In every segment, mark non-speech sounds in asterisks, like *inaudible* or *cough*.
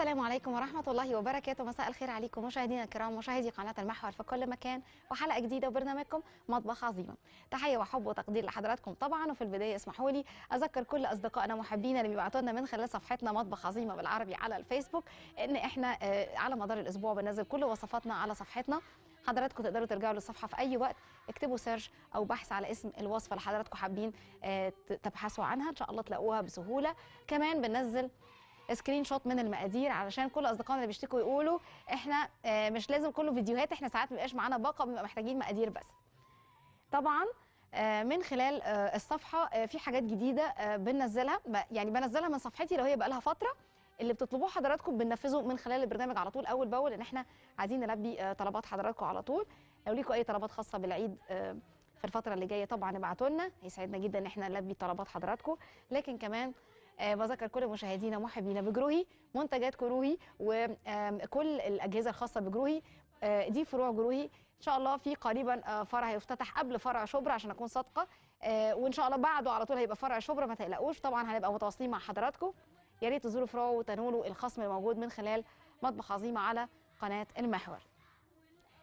السلام عليكم ورحمة الله وبركاته. مساء الخير عليكم مشاهدينا الكرام مشاهدي قناة المحور في كل مكان وحلقة جديدة وبرنامجكم مطبخ عظيمة تحية وحب وتقدير لحضراتكم طبعا. وفي البداية اسمحوا لي أذكر كل أصدقائنا محبينا اللي بيبعتوا لنا من خلال صفحتنا مطبخ عظيمة بالعربي على الفيسبوك إن إحنا آه، على مدار الأسبوع بننزل كل وصفاتنا على صفحتنا. حضراتكم تقدروا ترجعوا للصفحة في أي وقت. اكتبوا سيرش أو بحث على اسم الوصفة اللي حضراتكم حابين آه، تبحثوا عنها. إن شاء الله تلاقوها بسهولة. كمان بننزل screenshot من المقادير علشان كل أصدقائنا اللي بيشتكوا يقولوا إحنا آه، مش لازم كله فيديوهات إحنا ساعات مبيبقاش معانا باقة بنبقى محتاجين مقادير بس. طبعا آه، من خلال آه، الصفحة في حاجات جديدة بننزلها يعني بنزلها من صفحتي لو هي بقى لها فترة اللي بتطلبوه حضراتكم بننفذه من خلال البرنامج على طول أول بأول إن إحنا عايزين نلبي طلبات حضراتكم على طول. لو ليكم أي طلبات خاصة بالعيد في الفترة اللي جاية طبعا ابعتوا لنا هيسعدنا جدا إن إحنا نلبي طلبات حضراتكم. لكن كمان بذكر كل مشاهدينا محبينا بجروهي منتجات كروهي وكل الأجهزة الخاصة بجروهي. آه، دي فروع جروهي. إن شاء الله في قريبا آه، فرع هيفتتح قبل فرع شبرا عشان أكون صادقة. آه، وإن شاء الله بعده على طول هيبقى فرع شبرا ما تقلقوش. طبعا هنبقى متواصلين مع حضراتكم. يا ريت تزوروا فروع وتنولوا الخصم الموجود من خلال مطبخ عظيمه على قناة المحور.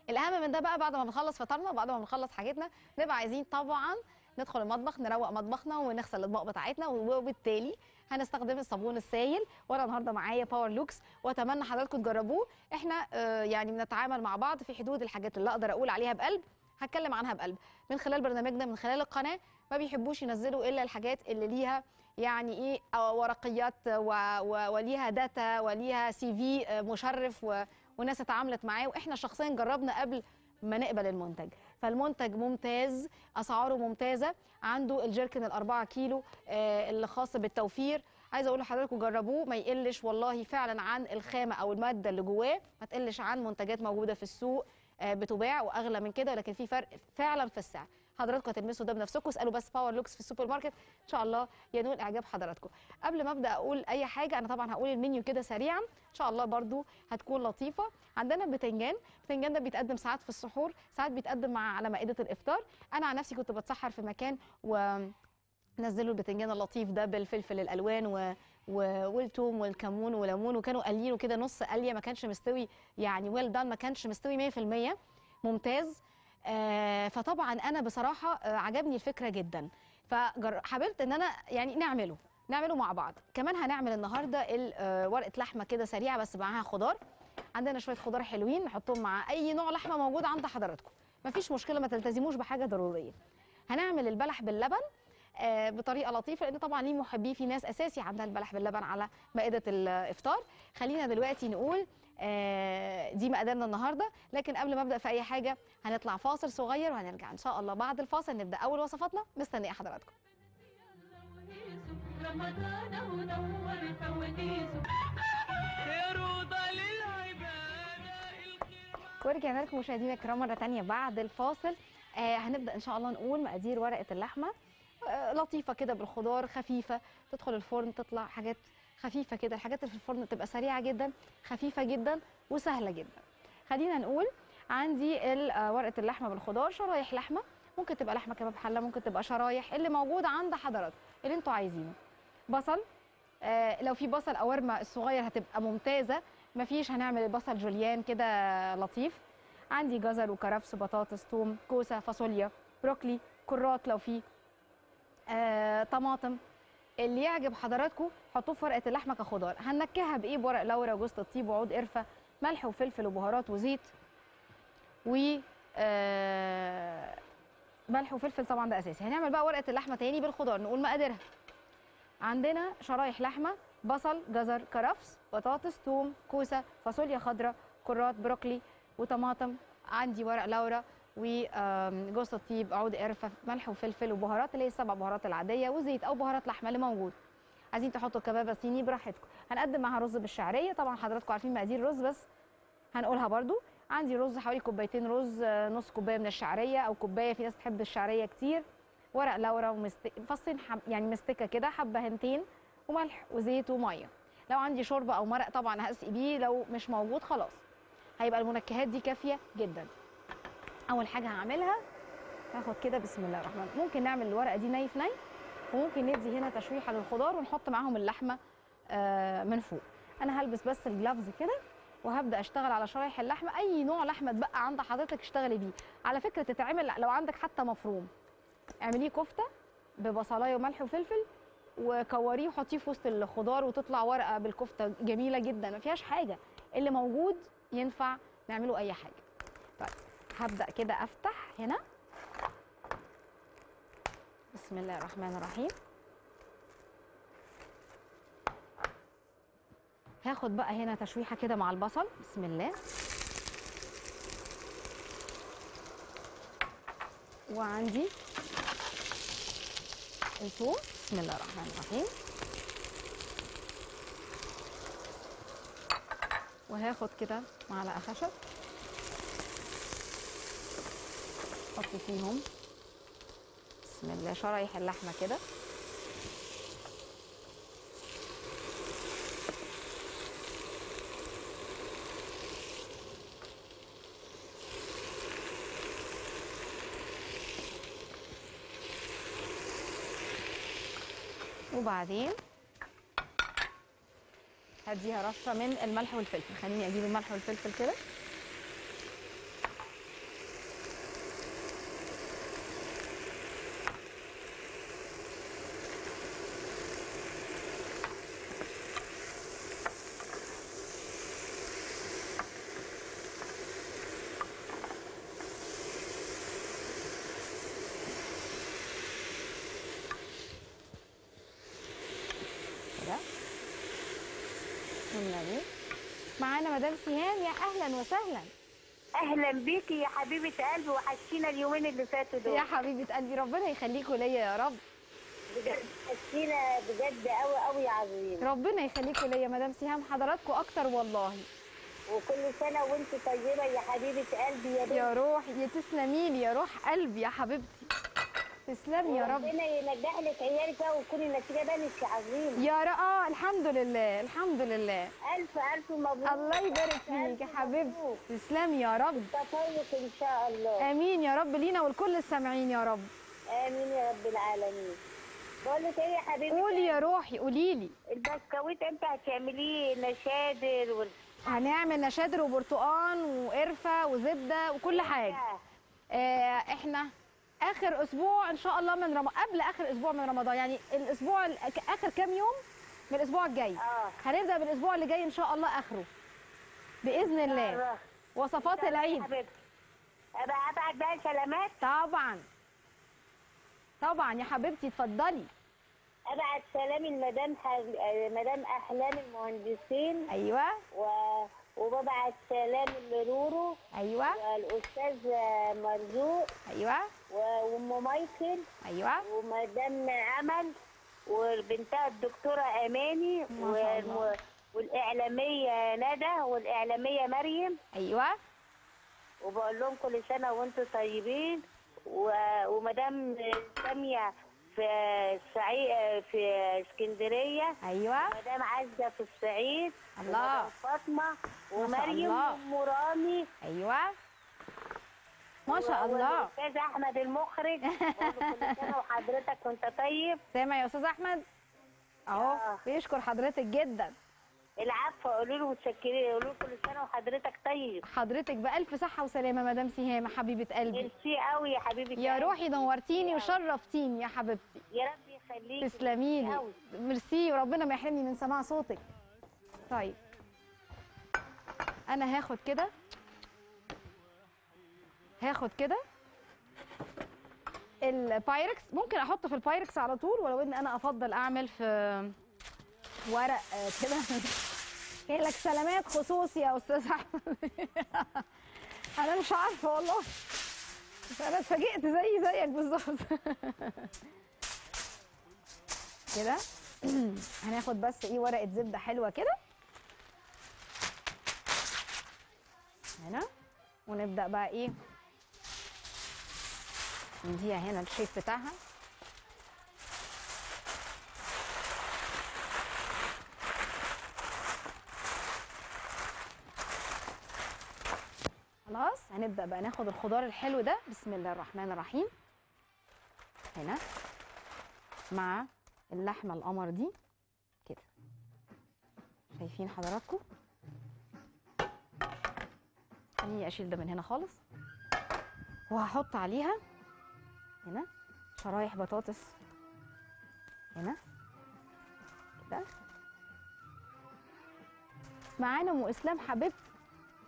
الأهم من ده بقى بعد ما بنخلص فطارنا وبعد ما بنخلص حاجتنا نبقى عايزين طبعا ندخل المطبخ نروق مطبخنا ونغسل الأطباق بتاعتنا وبالتالي هنستخدم الصابون السائل وأنا النهارده معايا باور لوكس وأتمنى حضراتكم تجربوه. إحنا آه، يعني بنتعامل مع بعض في حدود الحاجات اللي أقدر أقول عليها بقلب. هتكلم عنها بقلب. من خلال برنامجنا من خلال القناة ما بيحبوش ينزلوا إلا الحاجات اللي ليها يعني إيه آه، ورقيات و... و... وليها data وليها CV آه، مشرف و... وناس اتعاملت معاه. وإحنا شخصيا جربنا قبل ما نقبل المنتج. فالمنتج ممتاز أسعاره ممتازة. عنده الجيركن الأربعة كيلو آه، اللي خاص بالتوفير. عايزة أقول لحضراتكم جربوه ما يقلش والله فعلا عن الخامة أو المادة اللي جواه. ما تقلش عن منتجات موجودة في السوق آه، بتباع وأغلى من كده ولكن في فرق فعلا في السعر. حضراتكم هتلمسوا ده بنفسكم اسألوا بس باور لوكس في السوبر ماركت. إن شاء الله ينول إعجاب حضراتكم. قبل ما أبدأ أقول أي حاجة أنا طبعا هقول المنيو كده سريعا. إن شاء الله برضو هتكون لطيفة. عندنا بتنجان. البتنجان ده بيتقدم ساعات في السحور ساعات بيتقدم مع على مائدة الإفطار. أنا عن نفسي كنت بتسحر في مكان و نزلوا البتنجان اللطيف ده بالفلفل الألوان و... و... والثوم والكمون والليمون وكانوا قالينه كده نص قلية ما كانش مستوي يعني ويل دان ما كانش مستوي 100% ممتاز. فطبعا أنا بصراحة آه عجبني الفكرة جدا. فحاولت إن أنا يعني نعمله نعمله مع بعض. كمان هنعمل النهارده ال- آه، ورقة لحمة كده سريعة بس معاها خضار. عندنا شوية خضار حلوين نحطهم مع أي نوع لحمة موجود عند حضراتكم. مفيش مشكلة ما تلتزموش بحاجة ضرورية. هنعمل البلح باللبن آه، بطريقة لطيفة لأن طبعا ليه محبيه في ناس أساسي عندها البلح باللبن على مائدة الافطار خلينا دلوقتي نقول آه، دي مقاديرنا النهارده. لكن قبل ما أبدأ في أي حاجة هنطلع فاصل صغير وهنرجع. إن شاء الله بعد الفاصل نبدأ أول وصفاتنا. مستنية حضراتكم. رمضان ونور ورجعنا لكم مشاهدينا الكرام مرة تانية بعد الفاصل. آه هنبدأ إن شاء الله نقول مقادير ورقة اللحمة. آه لطيفة كده بالخضار خفيفة. تدخل الفرن تطلع حاجات خفيفة كده الحاجات اللي في الفرن تبقى سريعة جدا خفيفة جدا وسهلة جدا. خلينا نقول عندي آه، ورقة اللحمة بالخضار شرايح لحمة. ممكن تبقى لحمة كباب حلة ممكن تبقى شرايح اللي موجود عند حضراتكم اللي أنتوا عايزينه. بصل آه لو في بصل قوارمة الصغير هتبقى ممتازة. مفيش هنعمل البصل جوليان كده لطيف. عندي جزر وكرفس بطاطس توم كوسة فاصوليا بروكلي كرات لو في آه طماطم. اللي يعجب حضراتكم حطوه في ورقة اللحمة كخضار. هننكهها بإيه؟ بورق لورا وجوز الطيب وعود قرفة ملح وفلفل وبهارات وزيت و آه ملح وفلفل طبعا ده أساسي. هنعمل بقى ورقة اللحمة تاني بالخضار نقول مقاديرها. عندنا شرايح لحمة بصل جزر كرفس بطاطس توم كوسة فاصوليا خضراء كرات بروكلي وطماطم. عندي ورق لورا وجوز الطيب عود قرفة ملح وفلفل وبهارات اللي هي السبع بهارات العادية وزيت أو بهارات لحمة اللي موجود. عايزين تحطوا كبابه صيني براحتكم. هنقدم معاها رز بالشعرية. طبعا حضراتكم عارفين مقادير الرز بس هنقولها برضو. عندي رز حوالي كوبايتين رز نص كوباية من الشعرية أو كوباية في ناس تحب الشعرية كتير. ورق لورا ومست... فصين حب... يعني مستكة كده حبهنتين وملح وزيت ومية. لو عندي شوربة أو مرق طبعا هسقي بيه لو مش موجود خلاص. هيبقى المنكهات دي كافية جدا. أول حاجة هعملها هاخد كده بسم الله الرحمن الرحيم. ممكن نعمل الورقة دي ني في ني وممكن ندي هنا تشويحة للخضار ونحط معاهم اللحمة آه، من فوق. أنا هلبس بس الجلافز كده وهبدأ أشتغل على شرايح اللحمة. أي نوع لحمة اتبقى عند حضرتك اشتغلي بيه. على فكرة تتعمل لو عندك حتى مفروم. اعمليه كفتة ببصلاية وملح وفلفل وكوريه وحطيه في وسط الخضار وتطلع ورقة بالكفتة جميلة جدا. ما فيهاش حاجة. اللي موجود ينفع نعمله أي حاجة. طيب. هبدأ كده أفتح هنا. بسم الله الرحمن الرحيم. هاخد بقى هنا تشويحة كده مع البصل. بسم الله. وعندي الثوم بسم الله الرحمن الرحيم. وهاخد كده معلقة خشب. أحط فيهم. بسم الله. شرايح اللحمة كده. وبعدين هديها رشة من الملح والفلفل. خليني أجيب الملح والفلفل كده كده والنبي معانا مدام سهام يا أهلا وسهلا. أهلا بيكي يا حبيبة قلبي وحشينا اليومين اللي فاتوا دول. يا حبيبة قلبي ربنا يخليكوا ليا يا رب. بجد حشينا بجد قوي قوي يا عظيم. ربنا يخليكوا ليا مدام سهام حضراتكم أكتر والله. وكل سنة وانت طيبة يا حبيبة قلبي يا بنت يا روح يا تسلمي لي يا روح قلبي يا حبيبتي. تسلمي يا رب. ربنا ينجح لك عيالك بقى وتكون النتيجة بانت يا عظيم يا ر... آه الحمد لله الحمد لله. ألف ألف مبروك. الله يبارك فيك يا حبيبتي. تسلمي يا رب. تفوق إن شاء الله. آمين يا رب. لينا ولكل السامعين يا رب. آمين يا رب العالمين. بقول لك إيه يا حبيبتي؟ قولي يا روحي قولي لي. البسكويت أنت هتعمليه نشادر وال... هنعمل نشادر وبرتقان وقرفة وزبدة وكل حاجة. آه إحنا آخر أسبوع إن شاء الله من رمضان قبل آخر أسبوع من رمضان. يعني الأسبوع ال- آخر كام يوم؟ من الأسبوع الجاي. آه. هنبدأ بالأسبوع اللي جاي إن شاء الله آخره. بإذن الله. الله. وصفات العيد. أبقى أبعت بقى سلامات طبعا. طبعا يا حبيبتي اتفضلي. أبعت سلامي لمدام حل... آه، مدام أحلام المهندسين. أيوه. و... وببعت سلام لرورو. أيوه. والأستاذ آه، مرزوق. أيوه. وام مايكل أيوه. ومدام أمل وبنتها الدكتورة أماني. والم... والإعلامية ندى والإعلامية مريم. أيوه. وبقول لهم كل سنة وأنتم طيبين. و... ومدام سامية في الصعيد في اسكندرية. أيوه. مدام عزة في الصعيد. الله. فاطمة. ومريم. وأم رامي. أيوه. ما شاء الله. والاستاذ أحمد المخرج. *laughs* وحضرتك وأنت طيب. سامع يا أستاذ أحمد؟ أهو آه. بيشكر حضرتك جدا. العفو قولوا له متشكرين قولوا له كل سنة وحضرتك طيب. حضرتك بألف صحة وسلامة مدام سهامة حبيبة قلبي. ميرسي قوي يا حبيبتي يا روحي نورتيني وشرفتيني يا حبيبتي. يا رب يخليك تسلمي لي. ميرسي وربنا ما يحرمني من سماع صوتك. طيب. أنا هاخد كده. هاخد كده. البايركس ممكن احطه في البايركس على طول ولو إن أنا أفضل أعمل في ورق آه، كده. *laughs* جاي لك سلامات خصوصي يا أستاذ أحمد. *laughs* أنا مش عارفة والله. أنا اتفاجئت زي زيك بالظبط. *laughs* كده. *clears throat* هناخد بس إيه ورقة زبدة حلوة كده. هنا. ونبدأ بقى إيه؟ نديها هنا الشيب بتاعها. خلاص هنبدأ بقى ناخد الخضار الحلو ده. بسم الله الرحمن الرحيم. هنا مع اللحمة القمر دي. كده. شايفين حضراتكم؟ خليني أشيل ده من هنا خالص. وهحط عليها هنا. شرايح بطاطس هنا. كده معانا ام إسلام حبيبتي.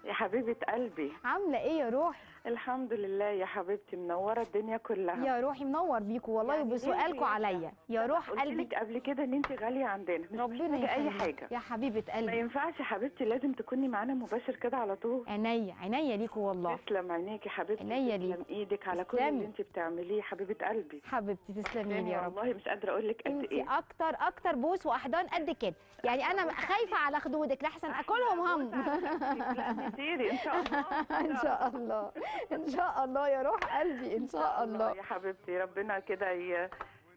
يا حبيبة قلبي. عاملة إيه يا روحي؟ الحمد لله يا حبيبتي منورة الدنيا كلها. يا روحي منور بيكوا والله يعني وبسؤالكوا ليه عليا. يا روح قلت قلبي لك قبل كده إن انت غالية عندنا مش ربنا محتاجة أي حاجة. يا حبيبة ما قلبي ينفعش يا حبيبتي لازم تكوني معانا مباشر كده على طول. عينيا عينيا ليكوا والله. تسلم عينيك يا حبيبتي عينيا تسلم ليك. إيدك على كل. اللي انت بتعمليه حبيبة قلبي. حبيبتي تسلمي يا رب. والله مش قادرة أقول لك قد انت إيه. أكتر أكتر بوس وأحضان قد كده. يعني أنا خايفة على خدودك لحسن أكلهم هم. لا كتير *laughs* إن شاء الله إن شاء الله. إن شاء الله يا روح قلبي إن شاء الله يا حبيبتي ربنا كده ي-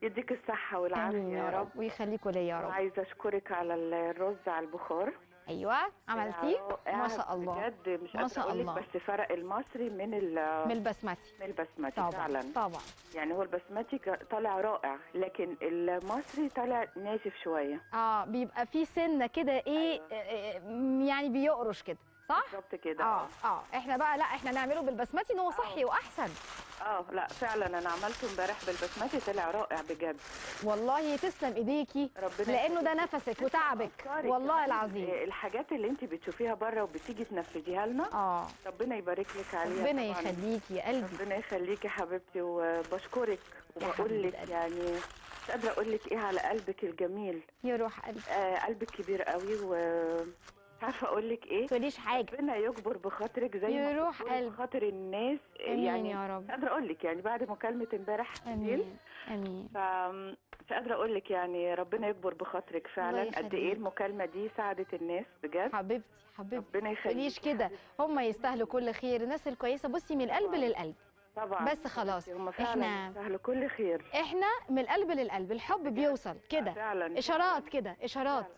يديك الصحة والعافية يا رب ويخليكوا ليا يا رب. وعايزة أشكرك على الرز على البخار. أيوه عملتيه؟ ما شاء الله. بجد مش ما شاء الله. بس فرق المصري من ال- من البسمتي. من البسمتي طبعا فعلا. طبعا. يعني هو البسمتي طالع رائع لكن المصري طالع ناشف شوية. آه بيبقى في سنة كده إيه أيوة. آه، آه، يعني بيقرش كده. صح؟ بالظبط كده. آه آه. إحنا بقى لا إحنا نعمله بالبسمتي إن هو صحي وأحسن. آه لا فعلا أنا عملته امبارح بالبسمتي طلع رائع بجد. والله تسلم إيديكي ربنا لأنه ده. نفسك وتعبك. والله العظيم. آه، الحاجات اللي انت بتشوفيها بره وبتيجي تنفذيها لنا آه. ربنا يبارك لك عليها ربنا. يخليكي يا قلبي. ربنا يخليكي حبيبتي وبشكرك وبقول لك. يعني مش قادرة أقول لك إيه على قلبك الجميل. يا روح قلبي. آه قلبك كبير قوي ومش عارفة أقول لك إيه؟ تقوليش حاجة. ربنا يجبر بخاطرك زي ما يروح بتجبري قلبي. بخاطر الناس آمين يعني يا رب. مش قادرة أقول لك يعني بعد مكالمة امبارح آمين آمين. ف مش قادرة أقول لك يعني ربنا يكبر بخاطرك فعلا. قد. إيه المكالمة دي ساعدت الناس بجد؟ حبيبتي حبيبتي. ربنا يخليك. تقوليش كده هم يستاهلوا كل خير. الناس الكويسة بصي من القلب للقلب. طبعا. بس خلاص، إحنا- يستاهلوا كل خير. إحنا من القلب للقلب. الحب بيوصل كده. فعلا. إشارات كده إشارات. فعلا.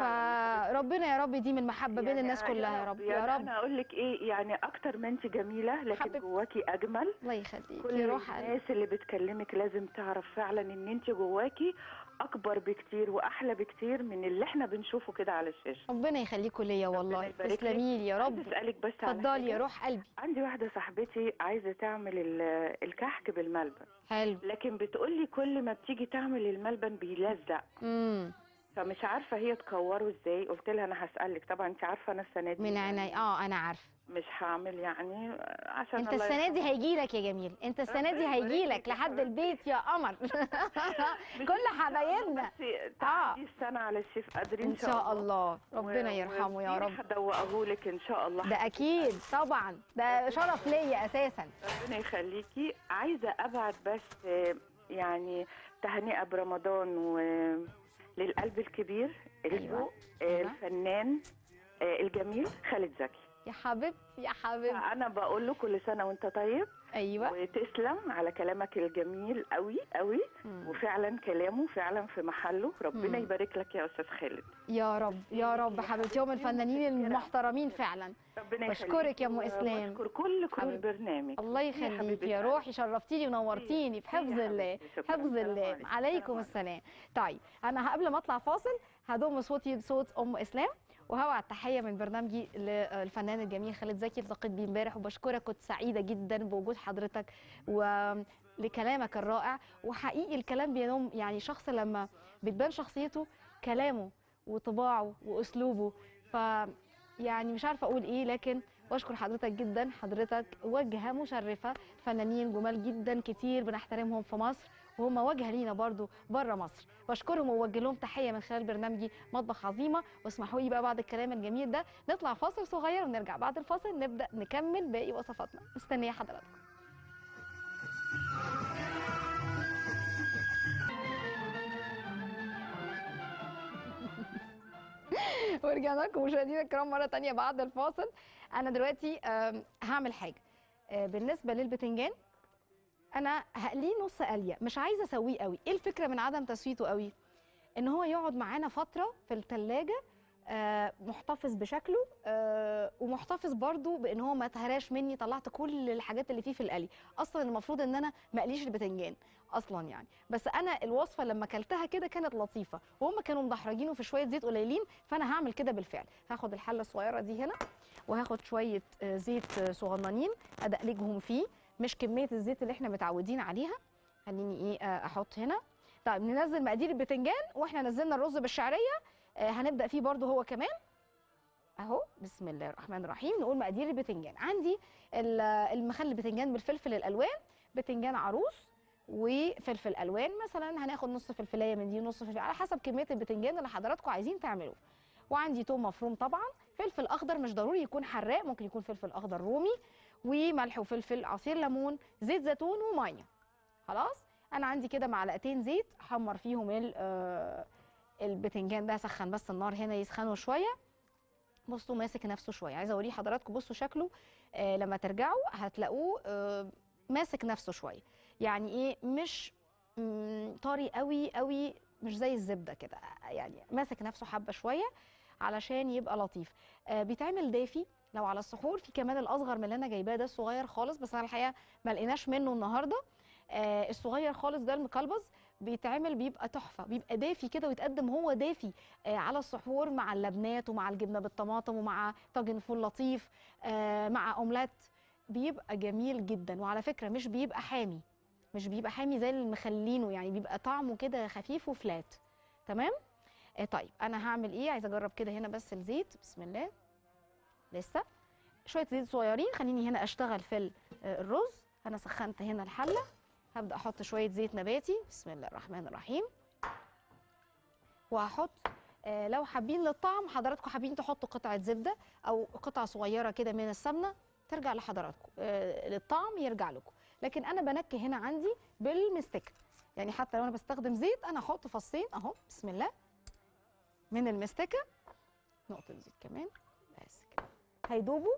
فربنا يا رب دي من المحبه بين يعني الناس أنا- كلها يا رب يا يعني رب. أنا أقول لك إيه يعني أكتر ما أنت جميلة لكن. جواكي أجمل. الله يخليك كل يا الناس اللي بتكلمك لازم تعرف فعلا إن أنت جواكي أكبر بكتير وأحلى بكتير من اللي إحنا بنشوفه كده على الشاشة. ربنا يخليكوا ليا والله. تسلمي لي يا رب. أسألك بس اتفضلي يا. روح قلبي. عندي واحدة صاحبتي عايزة تعمل ال- الكحك بالملبن. حلو. لكن بتقولي كل ما بتيجي تعمل الملبن بيلزق. امم فمش عارفة هي تكوره إزاي. قلت لها أنا هسألك. طبعا انت عارفة أنا السنة دي من يعني عيني آه أنا عارفة. مش هعمل يعني عشان أنت السنة دي. هيجي لك يا جميل. أنت السنة دي هيجي لك لحد. البيت يا قمر. *laughs* *laughs* كل حبايبنا. بس تعدي السنة على الشيف قادر إن شاء الله. ربنا يرحمه يا رب. هدوقه لك إن شاء الله. ده أكيد. طبعا. ده شرف ليا أساسا. ربنا يخليكي. عايزة ابعت بس آه، يعني تهنئة برمضان وللقلب الكبير الذوق آه، أيوة. الفنان آه، الجميل خالد زكي يا حبيبتي يا حبيبتي. أنا بقول له كل سنة وأنت طيب. أيوه. وتسلم على كلامك الجميل قوي قوي مم. وفعلا كلامه فعلا في محله. ربنا مم. يبارك لك يا أستاذ خالد. يا رب يا رب حبيبتي. هم الفنانين المحترمين فعلا. ربنا بشكرك يا أم و- إسلام. واشكر كل حبيبتي. البرنامج الله يخليك يا. روحي شرفتيني ونورتيني في حفظ الله. حفظ الله. عليكم. السلام. طيب أنا قبل ما أطلع فاصل هضم صوتي لصوت أم إسلام. وهوعد تحيه من برنامجي للفنان الجميل خالد زكي التقيت بيه امبارح وبشكرك كنت سعيده جدا بوجود حضرتك ولكلامك الرائع. وحقيقي الكلام بينم يعني شخص لما بتبان شخصيته كلامه وطباعه وأسلوبه. ف يعني مش عارفة أقول إيه لكن بشكر حضرتك جدا. حضرتك وجهة مشرفة فنانين جمال جدا كتير بنحترمهم في مصر. وهم وجهه لينا برضو بره مصر. بشكرهم ووجه لهم تحية من خلال برنامجي مطبخ عظيمة. واسمحوا لي بقى بعد الكلام الجميل ده نطلع فاصل صغير ونرجع بعد الفاصل نبدأ نكمل باقي وصفاتنا. مستنية حضراتكم. *laughs* ورجعنا لكم مشاهدينا الكرام مرة تانية بعد الفاصل. أنا دلوقتي هعمل حاجة. آه، بالنسبة للبتنجان أنا هقليه نص قلية؟ مش عايزة أسويه قوي. إيه الفكرة من عدم تسويته قوي؟ إن هو يقعد معانا فترة في الثلاجه آه، محتفظ بشكله آه، ومحتفظ برضو بإن هو ما اتهراش مني طلعت كل الحاجات اللي فيه في القلي. أصلا المفروض إن أنا ما أقليش البتنجان أصلا يعني. بس أنا الوصفة لما أكلتها كده كانت لطيفة. وهم كانوا مدحرجينه في شوية زيت قليلين فأنا هعمل كده بالفعل. هاخد الحلة الصغيرة دي هنا وهاخد شوية آه، زيت آه، صغننين أدقلجهم فيه. مش كمية الزيت اللي إحنا متعودين عليها. خليني إيه آه، أحط هنا. طيب ننزل مقادير البتنجان وإحنا نزلنا الرز بالشعرية. آه، هنبدأ فيه برضو هو كمان. اهو بسم الله الرحمن الرحيم. نقول مقادير البتنجان. عندي ال- المخلل البتنجان بالفلفل الألوان بتنجان عروس وفلفل ألوان مثلا. هناخد نص فلفلاية من دي ونص فلفل على حسب كمية البتنجان اللي حضراتكم عايزين تعملوه. وعندي توم مفروم طبعا. فلفل أخضر مش ضروري يكون حراق ممكن يكون فلفل أخضر رومي. وملح وفلفل عصير ليمون زيت زيتون ومية. خلاص؟ أنا عندي كده معلقتين زيت احمر فيهم آه، البتنجان ده اسخن بس النار هنا يسخنوا شوية. بصوا ماسك نفسه شوية عايزة أوريه حضراتكم بصوا شكله آه لما ترجعوا هتلاقوه آه ماسك نفسه شوية. يعني إيه؟ مش طري قوي قوي مش زي الزبدة كده. يعني ماسك نفسه حبة شوية علشان يبقى لطيف. آه بيتعمل دافي. لو على السحور في كمان الأصغر من اللي أنا جايباه ده الصغير خالص بس أنا الحقيقة ما لقيناش منه النهارده. آه الصغير خالص ده المكلبز بيتعمل بيبقى تحفة بيبقى دافي كده ويتقدم هو دافي آه على السحور مع اللبنات ومع الجبنة بالطماطم ومع طاجن فول لطيف آه مع أومليت. بيبقى جميل جدا وعلى فكرة مش بيبقى حامي مش بيبقى حامي زي اللي مخلينه يعني بيبقى طعمه كده خفيف وفلات. تمام؟ آه طيب أنا هعمل إيه؟ عايزة أجرب كده هنا بس الزيت. بسم الله. لسه. شوية زيت صغيرين خليني هنا أشتغل في آه، الرز. أنا سخنت هنا الحلة. هبدأ أحط شوية زيت نباتي. بسم الله الرحمن الرحيم. وهحط آه، لو حابين للطعم حضراتكم حابين تحطوا قطعة زبدة أو قطعة صغيرة كده من السمنة ترجع لحضراتكم آه، للطعم يرجع لكم. لكن أنا بنكه هنا عندي بالمستكة. يعني حتى لو أنا بستخدم زيت أنا هحط فصين أهو. بسم الله. من المستكة. نقطة زيت كمان. هيدوبوا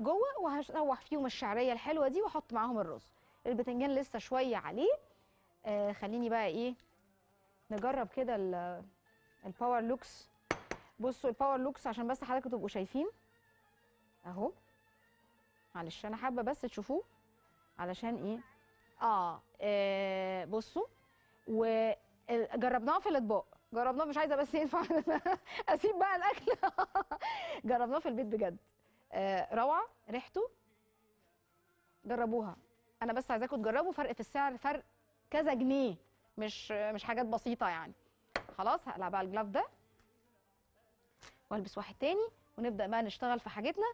جوه وهشوح فيهم الشعرية الحلوة دي وأحط معاهم الرز. البتنجان لسه شوية عليه. آه خليني بقى إيه نجرب كده ال- الباور لوكس بصوا الباور لوكس عشان بس حضراتكم تبقوا شايفين. أهو. معلش أنا حابة بس تشوفوه علشان إيه؟ آه, آه بصوا. وجربناه في الأطباق. جربناه مش عايزة بس ينفع. *laughs* أسيب بقى الأكل. *laughs* جربناه في البيت بجد. آه روعة ريحته. جربوها. أنا بس عايزاكم تجربوا فرق في السعر فرق كذا جنيه مش مش حاجات بسيطة يعني. خلاص هقلع بقى ال glove ده. والبس واحد تاني ونبدأ بقى نشتغل في حاجتنا.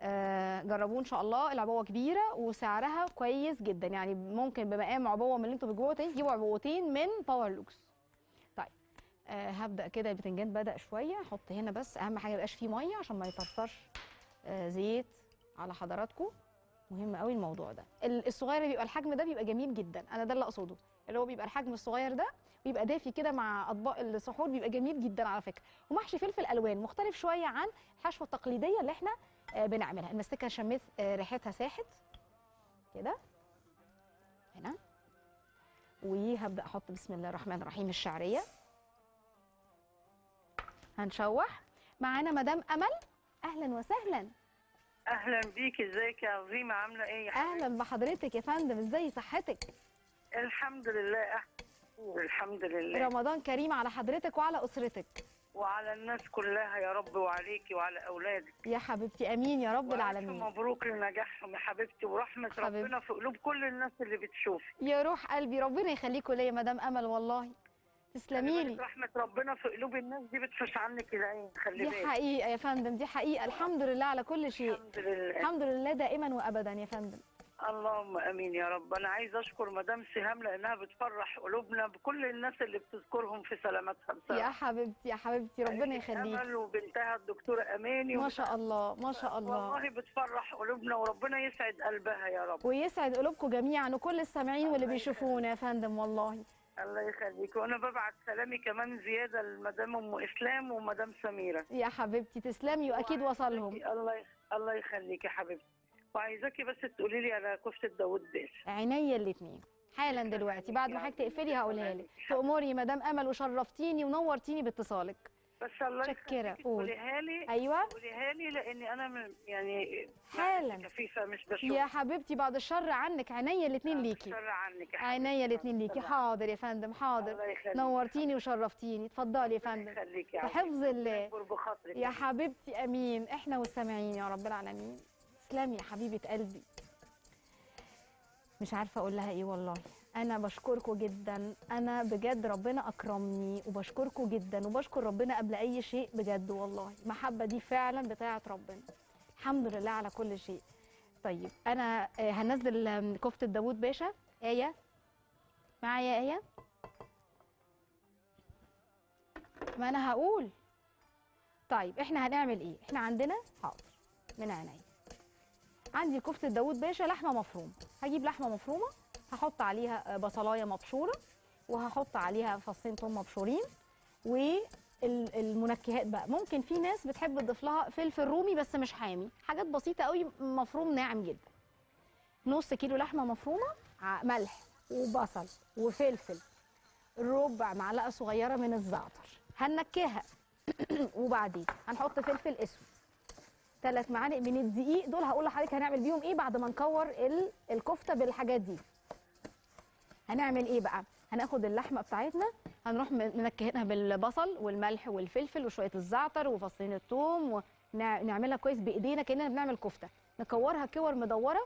آه جربوه إن شاء الله. العبوة كبيرة وسعرها كويس جدا. يعني ممكن بمقام عبوة من اللي أنتوا بتجيبوها تجيبوا عبوتين من باور لوكس آه هبدأ كده البتنجان بدأ شوية أحط هنا بس أهم حاجة يبقاش فيه مية عشان ما يطرطش آه زيت على حضراتكم. مهم قوي الموضوع ده. ال- الصغير اللي بيبقى الحجم ده بيبقى جميل جدا أنا ده اللي أقصده. اللي هو بيبقى الحجم الصغير ده بيبقى دافي كده مع أطباق السحور بيبقى جميل جدا على فكرة. ومحشي فلفل ألوان مختلف شوية عن الحشوه التقليديه اللي إحنا آه، بنعملها. المستكة شميت آه، ريحتها ساحت. كده. هنا. وهبدأ أحط بسم الله الرحمن الرحيم الشعرية. هنشوح. معانا مدام أمل. أهلا وسهلا. أهلا بيك. إزيك يا عظيمة؟ عاملة إيه يا حبيبتي؟ أهلا بحضرتك يا فندم. إزاي صحتك؟ الحمد لله. أحسن. الحمد لله. رمضان كريم على حضرتك وعلى أسرتك. وعلى الناس كلها يا رب وعليكي وعلى أولادك. يا حبيبتي أمين يا رب العالمين. مبروك لنجاحهم يا حبيبتي ورحمة حبيبتي. ربنا في قلوب كل الناس اللي بتشوفي يا روح قلبي ربنا يخليكوا ليا مدام أمل والله. تسلمي لي رحمة ربنا في قلوب الناس دي بتفش عنك العين خلي دي بالك. حقيقة يا فندم دي حقيقة. الحمد لله على كل شيء. الحمد لله. الحمد لله دائما وابدا يا فندم. اللهم آمين يا رب. أنا عايزه أشكر مدام سهام لأنها بتفرح قلوبنا بكل الناس اللي بتذكرهم في سلامتها يا بصراحه حبيبتي يا حبيبتي ربنا يخليك. امل وبنتها الدكتورة أماني ما شاء الله ما شاء الله. والله بتفرح قلوبنا وربنا يسعد قلبها يا رب. ويسعد قلوبكم جميعا وكل السامعين واللي بيشوفونا يا فندم والله. الله يخليك. وأنا ببعت سلامي كمان زيادة لمدام أم إسلام ومدام سميرة. يا حبيبتي تسلمي وأكيد وصلهم. الله. الله يخليك يا حبيبتي. وعايزاكي بس تقولي لي على كفتة داوود باشا عينيا الاثنين حالا دلوقتي بعد ما حضرتك تقفلي هقولها لك. تأمري مدام أمل وشرفتيني ونورتيني باتصالك بس الله متشكرة. يخليكي قول. تقوليها لي. أيوه. قوليها لي لأني أنا من يعني حالا. خفيفه مش بشوف. يا حبيبتي بعد الشر عنك عينيا الاثنين ليكي. شر عنك يا عينيا الاثنين ليكي. حاضر يا فندم حاضر. يخليك. نورتيني وشرفتيني. اتفضلي يا فندم. يخليك في. حفظ الله. يا حبيبتي أمين. إحنا والسامعين يا رب العالمين. تسلمي يا حبيبة قلبي. مش عارفة أقول لها إيه والله. أنا بشكركم جدا. أنا بجد ربنا أكرمني وبشكركم جدا وبشكر ربنا قبل أي شيء بجد والله. المحبة دي فعلا بتاعه ربنا. الحمد لله على كل شيء. طيب أنا آه، هنزل كفتة داوود باشا. آية. معايا آية؟ ما أنا هقول. طيب إحنا هنعمل إيه؟ إحنا عندنا حاضر من عينيا. عندي كفتة داوود باشا لحمة مفرومة. هجيب لحمة مفرومة. هحط عليها بصلاية مبشورة وهحط عليها فصين ثوم مبشورين والمنكهات بقى. ممكن في ناس بتحب تضيف لها فلفل رومي بس مش حامي. حاجات بسيطة قوي مفروم ناعم جدا. نص كيلو لحمة مفرومة ملح وبصل وفلفل ربع معلقة صغيرة من الزعتر. هنكهها *clears throat* وبعدين هنحط فلفل أسود. ثلاث معالق من الدقيق دول هقول لحضرتك هنعمل بيهم إيه بعد ما نكور ال- الكفتة بالحاجات دي. هنعمل إيه بقى؟ هناخد اللحمة بتاعتنا هنروح م- منكهينها بالبصل والملح والفلفل وشوية الزعتر وفصين الثوم ونعملها كويس بإيدينا كأننا بنعمل كفتة. نكورها كور مدورة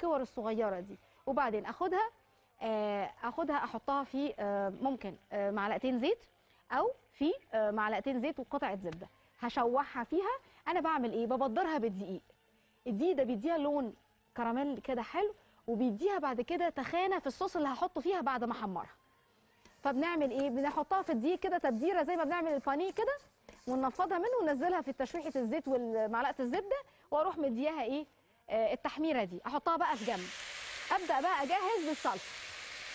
كور الصغيرة دي. وبعدين أخدها آه، أخدها أحطها في آه، ممكن آه، معلقتين زيت أو في معلقتين زيت وقطعة زبدة. هشوحها فيها. أنا بعمل إيه؟ ببدرها بالدقيق. الدقيق ده بيديها لون كراميل كده حلو. وبيديها بعد كده تخانة في الصوص اللي هحطه فيها بعد ما أحمرها. فبنعمل إيه؟ بنحطها في الدقيق كده تبديره زي ما بنعمل البانيه كده وننفضها منه وننزلها في تشويحة الزيت ومعلقه الزبدة وأروح مدياها إيه؟ آه التحميرة دي. أحطها بقى في جنب. أبدأ بقى أجهز بالصلصة.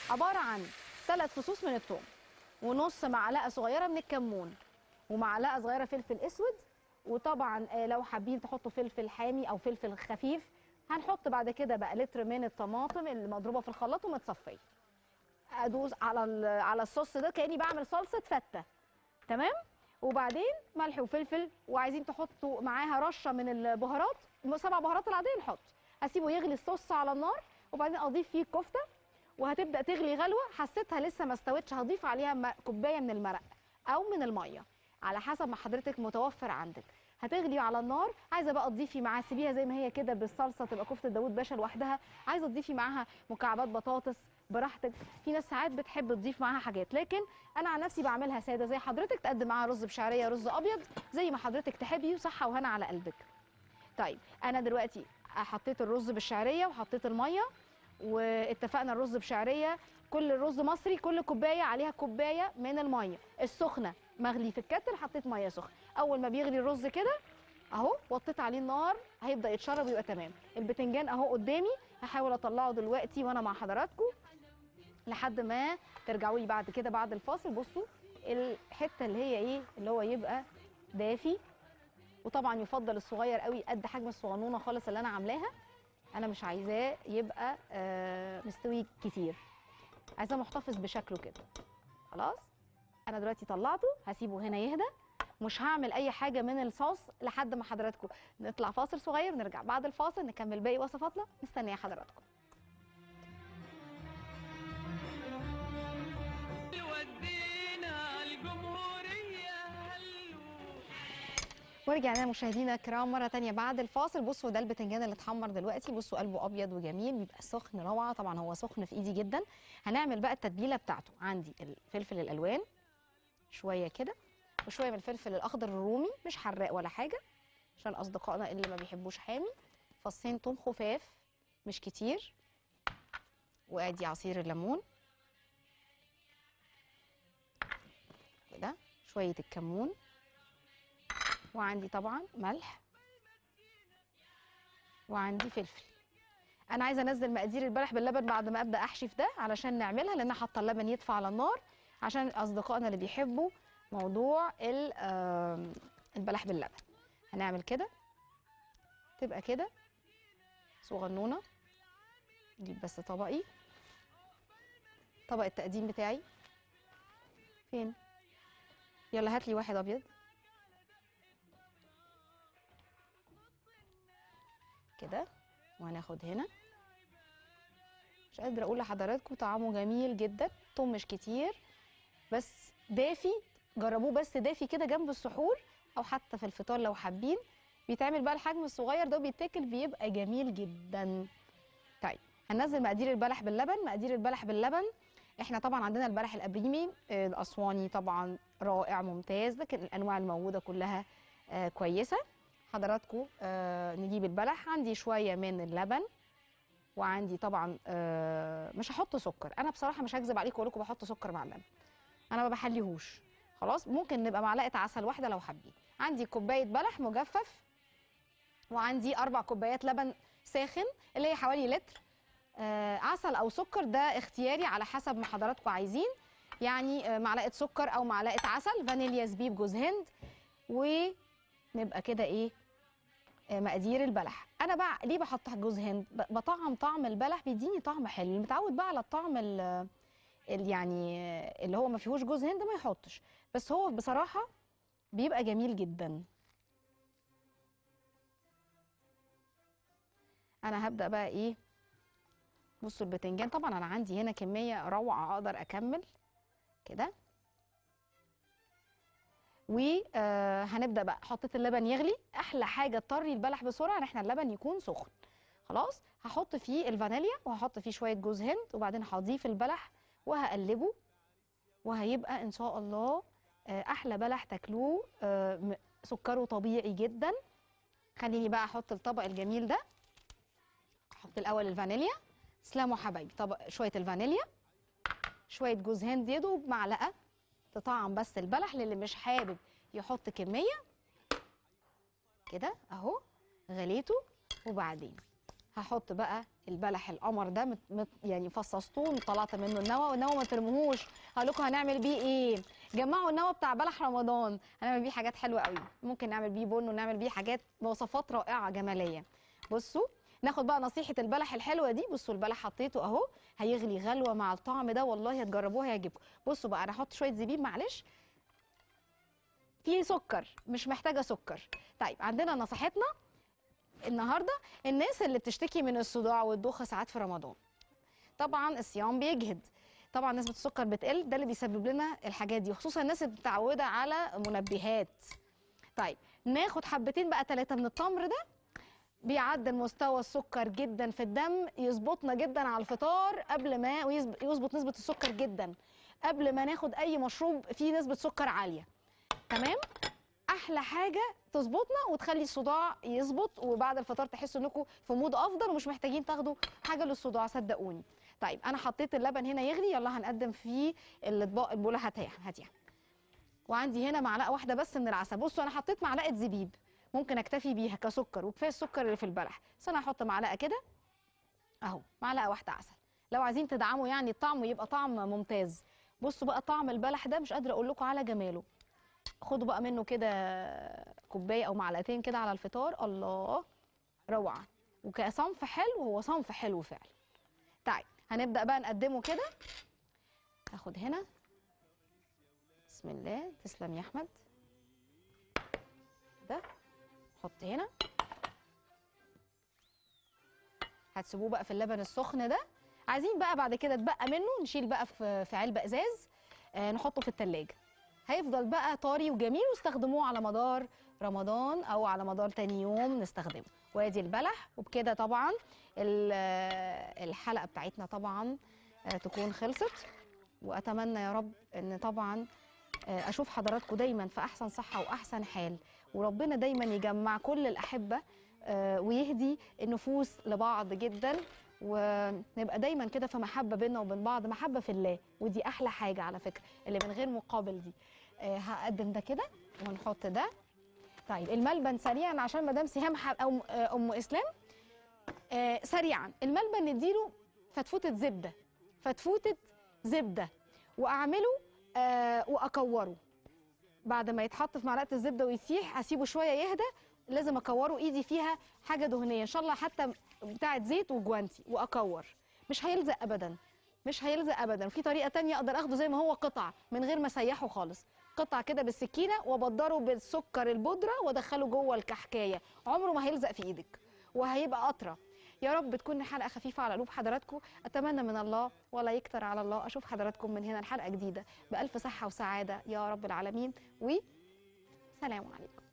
عبارة عن ثلاث فصوص من الثوم ونص معلقة صغيرة من الكمون ومعلقة صغيرة فلفل أسود وطبعا آه، لو حابين تحطوا فلفل حامي أو فلفل خفيف هنحط بعد كده بقى لتر من الطماطم اللي مضروبة في الخلاط ومتصفية. أدوس على على الصوص ده كأني بعمل صلصة فتة. تمام؟ وبعدين ملح وفلفل وعايزين تحطوا معاها رشة من البهارات سبع بهارات العادية نحط. هسيبه يغلي الصوص على النار وبعدين أضيف فيه الكفتة وهتبدأ تغلي غلوة. حسيتها لسه ما استوتش هضيف عليها كوباية من المرق أو من المية. على حسب ما حضرتك متوفر عندك. هتغلي على النار. عايزة بقى تضيفي معاها سيبيها زي ما هي كده بالصلصة تبقى كفتة داوود باشا لوحدها. عايزة تضيفي معاها مكعبات بطاطس براحتك. في ناس ساعات بتحب تضيف معاها حاجات لكن أنا عن نفسي بعملها سادة زي حضرتك تقدم معاها رز بشعرية رز أبيض زي ما حضرتك تحبي وصحة وهنا على قلبك. طيب أنا دلوقتي حطيت الرز بالشعرية وحطيت المية واتفقنا الرز بشعرية. كل الرز مصري كل كوباية عليها كوباية من المية. السخنة مغلي في الكتل حطيت ميه سخنة. أول ما بيغلي الرز كده أهو وطيت عليه النار هيبدأ يتشرب ويبقى تمام. البتنجان أهو قدامي هحاول أطلعه دلوقتي وأنا مع حضراتكم لحد ما ترجعوا لي بعد كده بعد الفاصل. بصوا الحتة اللي هي إيه؟ اللي هو يبقى دافي. وطبعا يفضل الصغير قوي قد حجم الصغنونة خالص اللي أنا عاملاها. أنا مش عايزاه يبقى آه مستوي كتير. عايزاه محتفظ بشكله كده. خلاص؟ أنا دلوقتي طلعته هسيبه هنا يهدى مش هعمل اي حاجة من الصوص لحد ما حضراتكم. نطلع فاصل صغير نرجع بعد الفاصل نكمل باقي وصفاتنا. مستنية حضراتكم. ورجعنا مشاهدينا الكرام مرة تانية بعد الفاصل. بصوا ده البتنجان اللي اتحمر دلوقتي. بصوا قلبه أبيض وجميل بيبقى سخن روعة. طبعا هو سخن في إيدي جدا. هنعمل بقى التتبيلة بتاعته. عندي الفلفل الألوان شوية كده وشوية من الفلفل الأخضر الرومي مش حراق ولا حاجة عشان أصدقائنا اللي ما بيحبوش حامي. فصين توم خفاف مش كتير. وأدي عصير الليمون. كده شوية الكمون. وعندي طبعا ملح. وعندي فلفل. أنا عايزة أنزل مقادير البلح باللبن بعد ما أبدأ أحشي في ده علشان نعملها لأن حاطة اللبن يدفع على النار. عشان أصدقائنا اللي بيحبوا موضوع البلح باللبن. هنعمل كده. تبقى كده. صغنونة. أجيب بس طبقي. طبق التقديم بتاعي. فين؟ يلا هات لي واحد أبيض. كده. وهناخد هنا. مش قادرة أقول لحضراتكم طعمه جميل جدا. طمش مش كتير. بس دافي جربوه بس دافي كده جنب السحور أو حتى في الفطار لو حابين. بيتعمل بقى الحجم الصغير ده بيتاكل بيبقى جميل جدا. طيب هننزل مقادير البلح باللبن. مقادير البلح باللبن إحنا طبعا عندنا البلح الأبريمي آه، الأسواني طبعا رائع ممتاز لكن الأنواع الموجودة كلها آه، كويسة. حضراتكم آه، نجيب البلح. عندي شوية من اللبن وعندي طبعا آه، مش هحط سكر. أنا بصراحة مش هكذب عليكم وأقول لكم بحط سكر مع اللبن. أنا ما بحليهوش. خلاص ممكن نبقى معلقة عسل واحدة لو حابين. عندي كوباية بلح مجفف وعندي أربع كوبايات لبن ساخن اللي هي حوالي لتر. آه عسل أو سكر ده اختياري على حسب ما حضراتكم عايزين. يعني آه معلقة سكر أو معلقة عسل فانيليا زبيب جوز هند ونبقى كده إيه؟ آه مقادير البلح. أنا بقى ليه بحط جوز هند؟ بطعم طعم البلح بيديني طعم حلو. متعود بقى على الطعم ال- ال- يعني آه، اللي هو ما فيهوش جوز هند ما يحطش. بس هو بصراحة بيبقى جميل جدا. أنا هبدأ بقى إيه؟ بصوا البتنجان طبعا أنا عندي هنا كمية روعة أقدر أكمل. كده. وهنبدا بقى. حطيت اللبن يغلي. أحلى حاجة تطري البلح بسرعة إن إحنا اللبن يكون سخن. خلاص؟ هحط فيه الفانيليا وهحط فيه شوية جوز هند وبعدين هضيف البلح وهقلبه وهيبقى إن شاء الله آه، أحلى بلح تاكلوه آه، سكره طبيعي جدا. خليني بقى أحط الطبق الجميل ده. أحط الأول الفانيليا. تسلموا حبايبي. طبق شوية الفانيليا. شوية جوز هند يدوب معلقة تطعم بس البلح للي مش حابب يحط كمية. كده أهو غليته. وبعدين هحط بقى البلح القمر ده مت يعني فصصتوه طلعت منه النوى والنوى ما ترموهوش. هقول لكم هنعمل بيه إيه؟ جمعوا النوى بتاع بلح رمضان. هنعمل بيه حاجات حلوة قوي. ممكن نعمل بيه بن ونعمل بيه حاجات بوصفات رائعة جمالية. بصوا ناخد بقى نصيحة البلح الحلوة دي. بصوا البلح حطيته أهو. هيغلي غلوة مع الطعم ده. والله هتجربوه هيعجبكم. بصوا بقى أنا هحط شوية زبيب معلش. في سكر مش محتاجة سكر. طيب عندنا نصيحتنا. النهارده الناس اللي بتشتكي من الصداع والدوخة ساعات في رمضان. طبعا الصيام بيجهد. طبعا نسبة السكر بتقل ده اللي بيسبب لنا الحاجات دي خصوصا الناس اللي متعوده على منبهات. طيب ناخد حبتين بقى ثلاثة من التمر ده. بيعدل مستوى السكر جدا في الدم يظبطنا جدا على الفطار قبل ما يظبط نسبة السكر جدا. قبل ما ناخد أي مشروب فيه نسبة سكر عالية. تمام؟ أحلى حاجة تظبطنا وتخلي الصداع يظبط وبعد الفطار تحسوا انكم في مود أفضل ومش محتاجين تاخدوا حاجة للصداع صدقوني. طيب أنا حطيت اللبن هنا يغلي يلا هنقدم فيه الأطباق البولة هاتيها هاتيها. وعندي هنا معلقة واحدة بس من العسل. بصوا أنا حطيت معلقة زبيب ممكن أكتفي بيها كسكر وكفاية السكر اللي في البلح. بس أنا هحط معلقة كده أهو معلقة واحدة عسل. لو عايزين تدعموا يعني الطعم ويبقى طعم ممتاز. بصوا بقى طعم البلح ده مش قادرة أقول لكم على جماله. خدوا بقى منه كده كوباية أو معلقتين كده على الفطار. الله روعة. وكصنف حلو هو صنف حلو فعلا. طيب هنبدأ بقى نقدمه كده. هاخد هنا. بسم الله. تسلم يا أحمد. ده حط هنا. هتسيبوه بقى في اللبن السخن ده. عايزين بقى بعد كده اتبقى منه نشيل بقى في علبة إزاز. آه نحطه في التلاجة. هيفضل بقى طري وجميل واستخدموه على مدار رمضان أو على مدار تاني يوم نستخدمه. وادي البلح وبكده طبعا ال- الحلقة بتاعتنا طبعا آه، تكون خلصت. وأتمنى يا رب إن طبعا آه، أشوف حضراتكم دايما في أحسن صحة وأحسن حال. وربنا دايما يجمع كل الأحبة آه، ويهدي النفوس لبعض جدا. ونبقى دايما كده في محبة بيننا وبين بعض محبة في الله. ودي أحلى حاجة على فكرة اللي من غير مقابل دي. آه، هقدم ده كده ونحط ده. طيب الملبن سريعا عشان مدام سهام أو آه، أم إسلام. آه، سريعا الملبن نديله فتفوتة زبدة. فتفوتة زبدة. وأعمله آه وأكوره. بعد ما يتحط في معلقة الزبدة ويسيح اسيبه شوية يهدى. لازم أكوره إيدي فيها حاجة دهنية. إن شاء الله حتى بتاعة زيت وجوانتي وأكور. مش هيلزق ابدا. مش هيلزق ابدا. وفي طريقة تانية أقدر أخده زي ما هو قطع من غير ما أسيحه خالص. قطع كده بالسكينة وأبدره بالسكر البودرة وأدخله جوه الكحكاية. عمره ما هيلزق في إيدك. وهيبقى أطرى. يا رب تكون الحلقة خفيفة على قلوب حضراتكم. أتمنى من الله ولا يكتر على الله أشوف حضراتكم من هنا الحلقة جديدة بألف صحة وسعادة يا رب العالمين. وسلام عليكم.